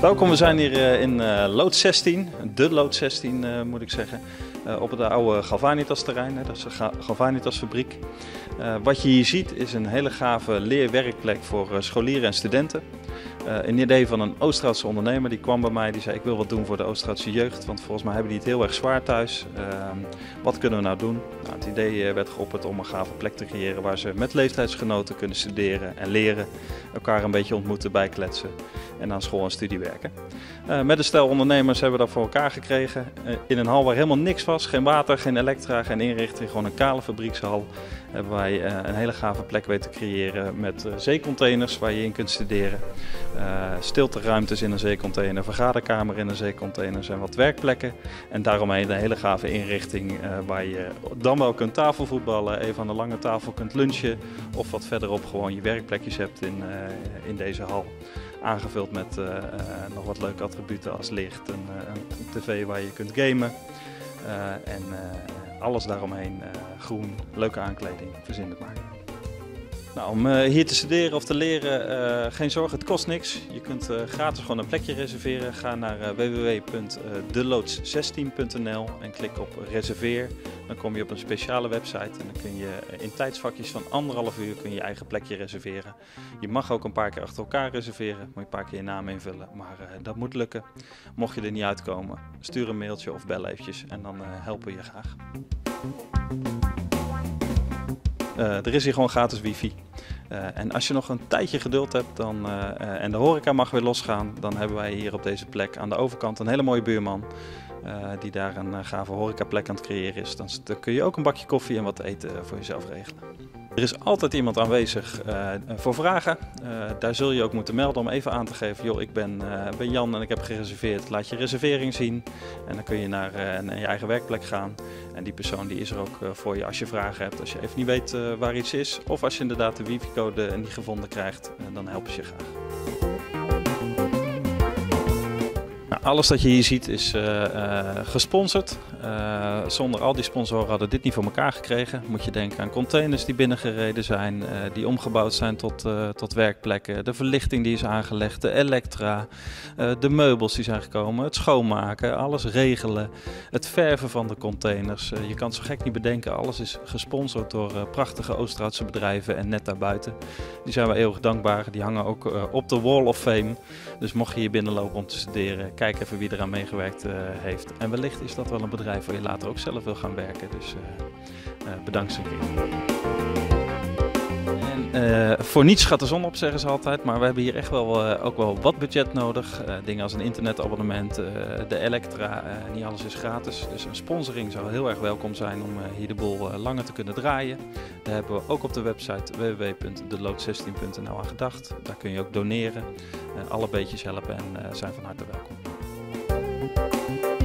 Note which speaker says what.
Speaker 1: Welkom, we zijn hier eh, in uh, Lood 16, de Lood 16 uh, moet ik zeggen, op het oude Galvanitas terrein, dat is de Galvanitas fabriek. wat je hier ziet is een hele gave leerwerkplek voor scholieren en studenten. Een idee van een Oostraatse ondernemer die kwam bij mij, die zei ik wil wat doen voor de Oostraatse jeugd, want volgens mij hebben die het heel erg zwaar thuis. Ehm, wat kunnen we nou doen? Nou, het idee werd geopperd om een gave plek te creëren waar ze met leeftijdsgenoten kunnen studeren en leren, elkaar een beetje ontmoeten, bijkletsen en aan school en studie werken. Uh, met een stel ondernemers hebben we dat voor elkaar gekregen. In een hal waar helemaal niks was, geen water, geen elektra, geen inrichting, gewoon een kale fabriekshal. Hebben wij een hele gave plek weten creëren met zeecontainers waar je in kunt studeren. Stilteruimtes in een zeecontainer, vergaderkamer in een zeecontainer en wat werkplekken. En daaromheen een hele gave inrichting waar je dan wel kunt tafelvoetballen, even aan de lange tafel kunt lunchen. Of wat verderop gewoon je werkplekjes hebt in, in deze hal. Aangevuld met nog wat leuke attributen als licht, een, een tv waar je kunt gamen. En alles daaromheen groen, leuke aankleding, verzin het maar. Nou, om uh, hier te studeren of te leren, uh, geen zorgen, het kost niks. Je kunt uh, gratis gewoon een plekje reserveren. Ga naar www.deloods16.nl en klik op reserveer. Dan kom je op een speciale website en dan kun je in tijdsvakjes van anderhalf uur kun je, je eigen plekje reserveren. Je mag ook een paar keer achter elkaar reserveren, moet je een paar keer je naam invullen, maar dat moet lukken. Mocht je er niet uitkomen, stuur een mailtje of bel eventjes en dan helpen we je graag. Uh, er is hier gewoon gratis wifi. Uh, en als je nog een tijdje geduld hebt dan, uh, en de horeca mag weer losgaan, dan hebben wij hier op deze plek aan de overkant een hele mooie buurman. Die daar een gave horecaplek aan het creëren is. Dan, kun je ook een bakje koffie en wat eten voor jezelf regelen. Er is altijd iemand aanwezig voor vragen. Daar zul je ook moeten melden om even aan te geven, joh, ik ben, ben Jan en ik heb gereserveerd. Laat je reservering zien en dan kun je naar, naar je eigen werkplek gaan. En die persoon die is er ook voor je als je vragen hebt, als je even niet weet waar iets is. Of als je inderdaad de wifi-code niet gevonden krijgt, dan helpen ze je graag. Alles dat je hier ziet is uh, uh, gesponsord. Uh, zonder al die sponsoren hadden dit niet voor elkaar gekregen. Moet je denken aan containers die binnengereden zijn, die omgebouwd zijn tot, tot werkplekken. De verlichting die is aangelegd, de elektra, de meubels die zijn gekomen, het schoonmaken, alles regelen. Het verven van de containers. je kan zo gek niet bedenken, alles is gesponsord door prachtige Oosterhoutse bedrijven en net daarbuiten. Die zijn we eeuwig dankbaar. Die hangen ook op de Wall of Fame. Dus mocht je hier binnenlopen om te studeren, kijk even wie eraan meegewerkt uh, heeft. En wellicht is dat wel een bedrijf waar je later ook zelf wil gaan werken. Dus uh, uh, bedankt keer. En, voor niets gaat de zon op, zeggen ze altijd. Maar we hebben hier echt wel, ook wel wat budget nodig. dingen als een internetabonnement, de Elektra. niet alles is gratis. Dus een sponsoring zou heel erg welkom zijn om hier de boel langer te kunnen draaien. Daar hebben we ook op de website www.delood16.nl aan gedacht. Daar kun je ook doneren. alle beetjes helpen en zijn van harte welkom. Música